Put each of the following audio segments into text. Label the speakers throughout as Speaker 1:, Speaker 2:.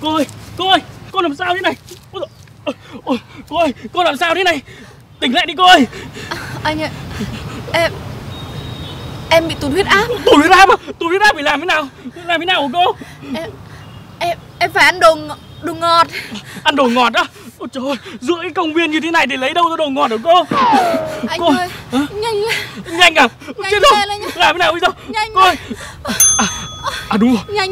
Speaker 1: cô ơi cô ơi cô làm sao thế này? Ôi, cô ơi cô làm sao thế này? Tỉnh lại đi cô ơi.
Speaker 2: Anh ơi Em Em bị tụt huyết áp.
Speaker 1: Tụt huyết áp à? Tụt huyết áp phải làm thế nào? Làm thế nào của cô?
Speaker 2: Em Em Em phải ăn đồ ngọt Đồ ngọt.
Speaker 1: Ăn đồ ngọt á? Ôi trời ơi giữa cái công viên như thế này để lấy đâu ra đồ ngọt hả cô?
Speaker 2: Anh
Speaker 1: cô
Speaker 2: ơi
Speaker 1: hả?
Speaker 2: Nhanh lên.
Speaker 1: Nhanh à?
Speaker 2: Nhanh
Speaker 1: chết rồi. làm thế nào bây giờ?
Speaker 2: Nhanh
Speaker 1: cô ơi. à, à đúng rồi.
Speaker 2: Nhanh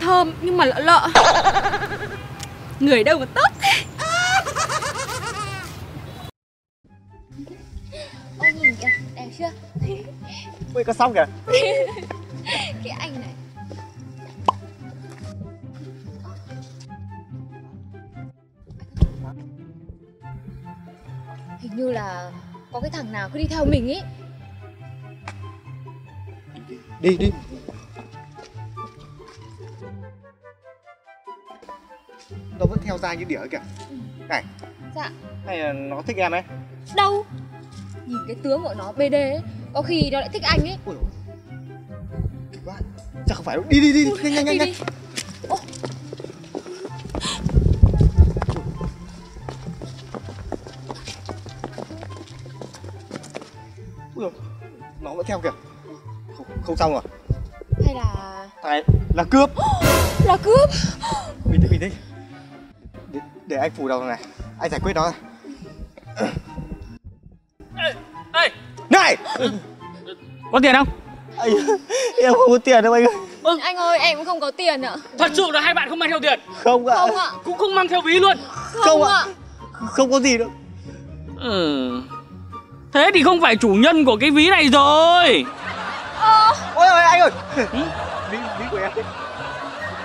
Speaker 2: Thơm nhưng mà lợ lợ. Người đâu mà tốt thế?
Speaker 3: Ôi nhìn kìa, đẹp chưa?
Speaker 4: Ui, có xong kìa.
Speaker 3: Cái anh Hình như là có cái thằng nào cứ đi theo mình ý.
Speaker 4: Đi, đi. Nó vẫn theo dai như đĩa kìa. Này.
Speaker 3: Dạ.
Speaker 4: Hay là nó thích em ấy?
Speaker 3: Đâu? Nhìn cái tướng của nó BD ấy. Có khi nó lại thích anh ấy.
Speaker 4: Kỳ quá Chắc không phải đâu. Đi, đi, đi, đi. nhanh, nhanh,
Speaker 3: Đi
Speaker 4: nhanh theo kìa Không, không xong rồi.
Speaker 3: Hay là
Speaker 4: này là cướp.
Speaker 3: Là cướp?
Speaker 4: Bình tĩnh, bình tĩnh. Để, để anh phủ đầu thằng này Anh giải quyết nó.
Speaker 1: Ê, ê,
Speaker 4: Này!
Speaker 1: Có tiền không?
Speaker 4: Anh, Em không có tiền đâu anh ơi.
Speaker 3: Anh ơi em cũng không có tiền ạ.
Speaker 1: Thật sự là hai bạn không mang theo tiền?
Speaker 4: Không ạ.
Speaker 3: Không ạ.
Speaker 1: Cũng không mang theo ví luôn.
Speaker 4: Không ạ. Không có gì đâu.
Speaker 1: Ừ. thế thì không phải chủ nhân của cái ví này rồi.
Speaker 4: Ôi ôi anh ơi. Ví, ví của em đấy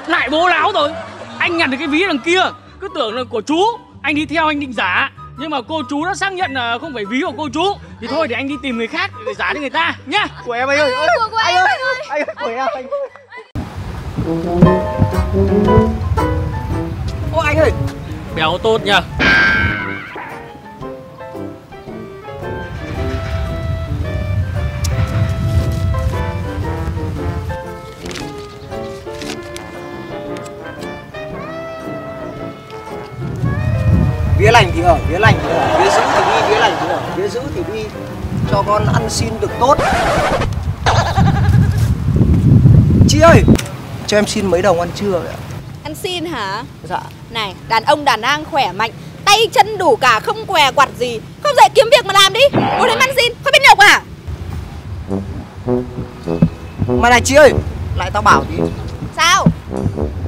Speaker 1: lại bố láo rồi. Anh nhặt được cái ví đằng kia. Cứ tưởng là của chú. Anh đi theo anh định giả. Nhưng mà cô chú đã xác nhận là không phải ví của cô chú. Thì thôi để anh đi tìm người khác để giả cho người ta nhá.
Speaker 4: Của em anh ơi. Ơi,
Speaker 3: của- của
Speaker 4: anh
Speaker 3: em,
Speaker 4: ơi.
Speaker 3: anh ơi.
Speaker 4: Anh ơi của em anh ơi. Ô anh ơi.
Speaker 1: Béo tốt nha
Speaker 5: lành thì ở vía lành thì ở vía giữ thì đi vía lành thì ở vía giữ thì đi cho con ăn xin được tốt chị ơi cho em xin mấy đồng ăn trưa vậy ạ
Speaker 6: Ăn xin hả?
Speaker 5: dạ
Speaker 6: Này, đàn ông đàn an khỏe mạnh Tay chân đủ cả, không què quặt gì Không dậy kiếm việc mà làm đi đấy mà ăn xin, không biết nhục à?
Speaker 5: mà này chị ơi lại tao bảo thì
Speaker 6: Sao?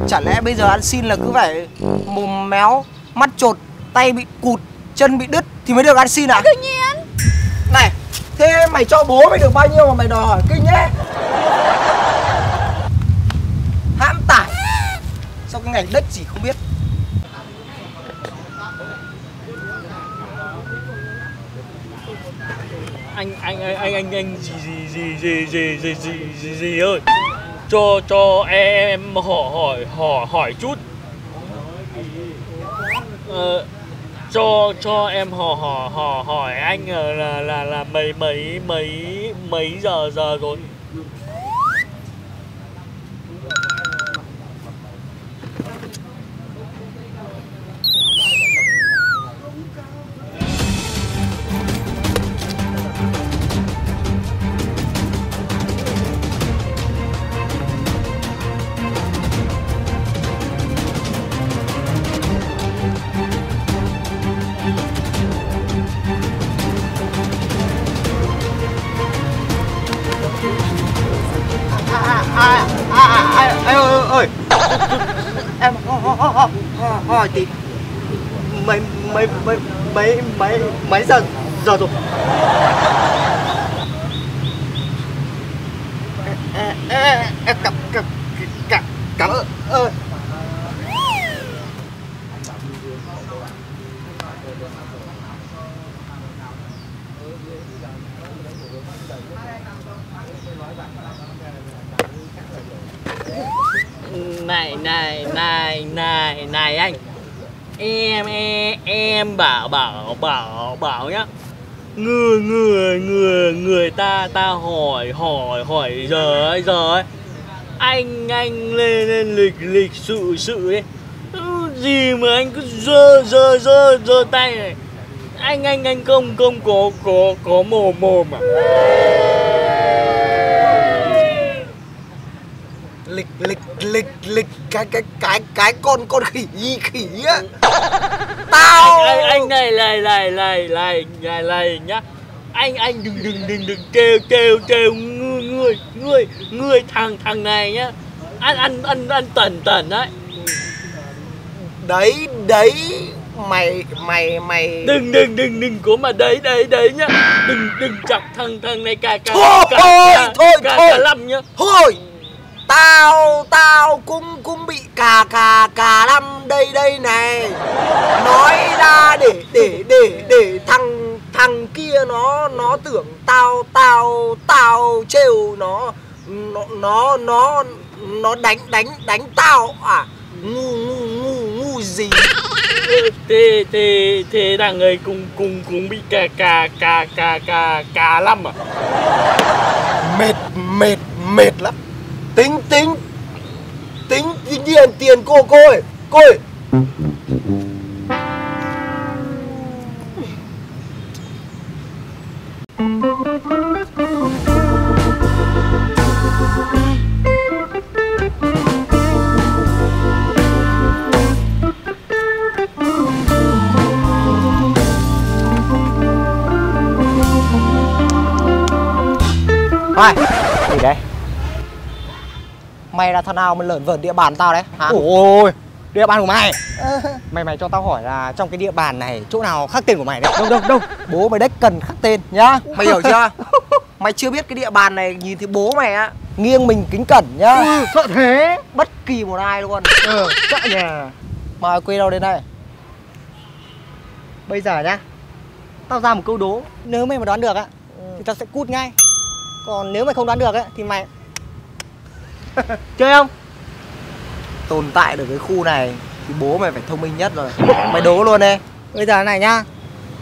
Speaker 5: chả lẽ bây giờ ăn xin là cứ phải mồm méo mắt trột tay bị cụt chân bị đứt thì mới được ăn xin à
Speaker 6: Đương nhiên.
Speaker 5: Này thế mày cho bố mày được bao nhiêu mà mày đòi hỏi kinh nhé. Hãm tải. Sao cái ngành đất gì không biết?
Speaker 1: Anh anh anh anh anh anh gì gì gì gì gì gì gì gì gì ơi. Cho cho em hỏi hỏi hỏi hỏi chút. Ờ, cho cho em hỏi hỏi hỏi hỏi anh là là là, là mấy mấy mấy mấy giờ giờ rồi?
Speaker 5: em hỏi, hỏi tí mấy mấy mấy mấy mấy mấy giờ giờ rồi
Speaker 1: em, em, em, em, cặp em, em em em bảo bảo bảo bảo nhá. Người người người người ta ta hỏi hỏi hỏi giờ ấy giờ ấy anh anh lên lên lịch lịch sự sự ấy. Ừ, gì mà anh cứ dơ dơ dơ dơ tay này. Anh anh anh không không có có có mồm mồm à?
Speaker 5: Lịch lịch lịch lịch, cái cái cái cái con con khỉ khỉ á. tao.
Speaker 1: Anh anh này này này này này này này nhá. Anh anh đừng đừng đừng đừng kêu kêu kêu ngươi ngươi ngươi ngươi thằng thằng này nhá. Ăn ăn ăn ăn tần tần đấy.
Speaker 5: Đấy đấy. Mày mày mày.
Speaker 1: Đừng đừng đừng đừng có mà đấy đấy đấy nhá. Đừng đừng chọc thằng thằng này cả cả
Speaker 5: Thôi,
Speaker 1: cả,
Speaker 5: thôi,
Speaker 1: cả,
Speaker 5: thôi,
Speaker 1: cả,
Speaker 5: thôi.
Speaker 1: cả lâm nhá.
Speaker 5: Thôi tao tao cũng cũng bị cà cà cà năm đây đây này. Nói ra để để để để thằng thằng kia nó nó tưởng tao tao tao trêu nó. Nó nó nó nó đánh đánh đánh tao. À ngu ngu ngu ngu gì?
Speaker 1: Thế thế thế thằng ấy cùng cùng cùng bị cả cả cả cả cả cả lâm à?
Speaker 5: Mệt mệt mệt lắm tính tính. Tính tính tiền tiền cô cô ơi cô ơi. Ai? Gì đây? Mày là thằng nào mà lởn vởn địa bàn tao đấy? Hả?
Speaker 4: Ôi, địa bàn của mày. Mày mày cho tao hỏi là trong cái địa bàn này chỗ nào khắc tên của mày đấy?
Speaker 5: Đâu đâu đâu. Bố mày đếch cần khắc tên nhá. Mày hiểu chưa? mày chưa biết cái địa bàn này nhìn thấy bố mày á. Nghiêng mình kính cẩn nhá.
Speaker 4: Ừ, sợ thế.
Speaker 5: Bất kỳ một ai luôn.
Speaker 4: Ờ, sợ nhà
Speaker 5: Mày quê đâu đến đây?
Speaker 4: Bây giờ nhá Tao ra một câu đố. Nếu mày mà đoán được á Thì tao sẽ cút ngay. Còn nếu mày không đoán được á Thì mày Chơi không?
Speaker 5: Tồn tại được cái khu này Thì bố mày phải thông minh nhất rồi. Mày đố luôn đi
Speaker 4: Bây giờ này nhá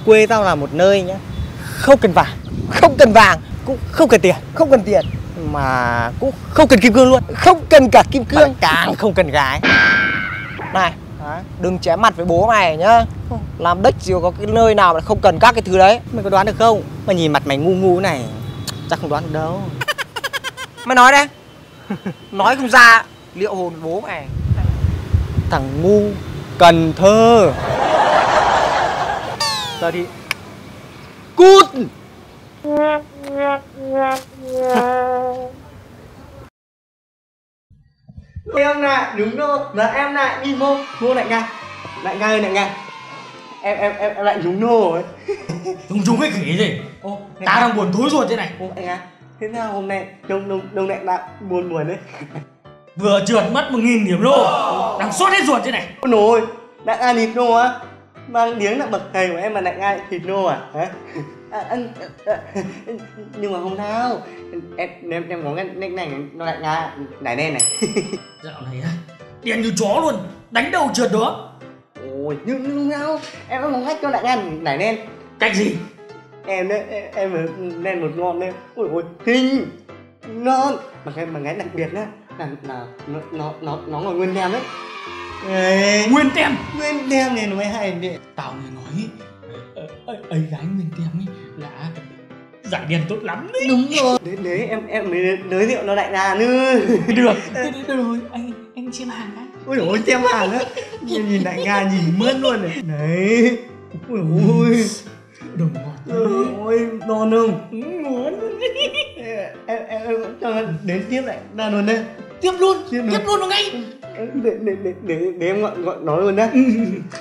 Speaker 4: Quê tao là một nơi nhá Không cần vàng Không cần vàng Cũng không cần tiền Không cần tiền Mà cũng không cần kim cương luôn Không cần cả kim cương. Càng không cần gái.
Speaker 5: Này Đừng chém mặt với bố mày nhá. Làm đếch gì có cái nơi nào mà không cần các cái thứ đấy.
Speaker 4: Mày có đoán được không? Mà nhìn mặt mày ngu ngu này Chắc không đoán được đâu.
Speaker 5: Mày nói đây Nói không ra Liệu hồn bố mày
Speaker 4: Thằng ngu Cần Thơ. Giờ thì Cút! Em nè, đúng rồi, là em lại đi mô Mô lại ngay. Lại ngay, lại ngay. Em, em, em, em lại nhúng nô rồi
Speaker 1: Chúng chúng cái khỉ gì
Speaker 4: Ô,
Speaker 1: ta đang buồn thối ruột thế này.
Speaker 4: Ô, anh à Thế nào hôm nay Đông, đông, đông lại đang buồn buồn đấy.
Speaker 1: Vừa trượt mất một nghìn điểm đô đang sốt hết ruột thế này.
Speaker 4: Ôi nồi, đại ăn thịt nô á. Mang điếng là bậc thầy của em mà lại ăn thịt nô à? Hả? À, ăn, à, à, nhưng mà hôm nào em em em có cái này, này nó lại nga này đen này.
Speaker 1: Dạo này á điên như chó luôn. Đánh đầu trượt đó
Speaker 4: ôi nhưng nhưng nào em có ngách cho lại nga này đen.
Speaker 1: Cách gì
Speaker 4: em đấy em, đen một ngon đấy ôi ôi hình ngon mà cái mà cái đặc biệt nhá là là nó nó nó nó ngồi nguyên đen đấy. Ê,
Speaker 1: nguyên tem.
Speaker 4: nguyên đen này nó mới hay đấy.
Speaker 1: Tao nghe nói ờ, ờ, ấy gái nguyên tem ấy là giải điền tốt lắm đấy
Speaker 4: đúng rồi. Đấy, đấy em em mới giới thiệu nó đại gia nữa.
Speaker 1: Được. Được được rồi. Anh anh xem hàng
Speaker 4: ôi dồi ôi xem hàng á. Nhìn, nhìn đại nga nhìn mướt luôn này. Đấy. Ôi ôi
Speaker 1: đồng ngọt
Speaker 4: ôi ngon không
Speaker 1: ngon
Speaker 4: em em em cho nó đến tiếp lại. Ra luôn đây
Speaker 1: tiếp luôn
Speaker 4: Tiếp luôn.
Speaker 1: tiếp luôn vào ngay.
Speaker 4: Để để để để, để em gọi gọi nói luôn nhá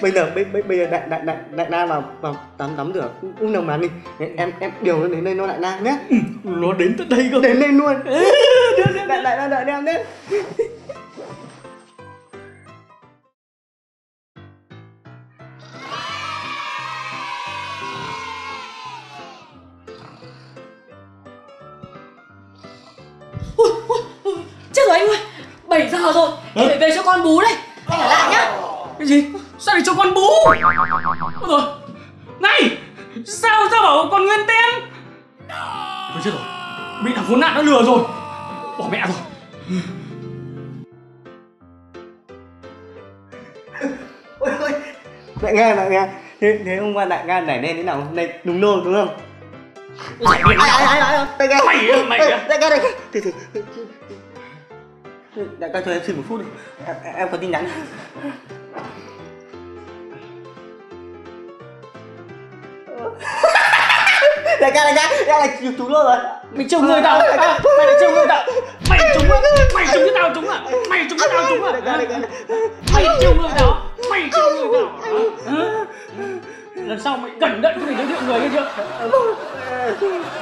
Speaker 4: bây giờ bây, bây, bây giờ đại đại đại đại na vào vào tắm tắm rửa. Uống đồng màn đi em em điều nó đến đây nó đại na nhé.
Speaker 1: Nó đến tới đây cơ.
Speaker 4: Đến đây luôn. Đại đại na đợi em nhé
Speaker 2: Chết rồi anh ơi. 7 giờ rồi Em phải về cho con bú đây. Anh ở lại nhá.
Speaker 1: Cái gì? Sao lại cho con bú? Ôi rồi này sao sao bảo con nguyên tem thôi chết rồi. Bị thằng khốn nạn nó lừa rồi. Bỏ mẹ rồi.
Speaker 4: Ôi ôi. Đại nga đại nga thế thế hôm qua đại nga nảy lên thế nào? Này đúng nô đúng không
Speaker 1: Mày
Speaker 4: ai đại nga
Speaker 1: Mày á, mày á.
Speaker 4: đại đại đại ca cho em xin một phút đi. Em, em có tin nhắn. Đại ca đại ca em là chú chú luôn rồi.
Speaker 1: Mày trông người tao. À, mày lại trông người tao. Mày trúng mày trúng cái tao trúng à? Mày trúng cái tao trúng à? Mày trông người tao. Mày trông người tao. Lần sau mày cẩn thận không để giới thiệu người nghe chưa Brasil!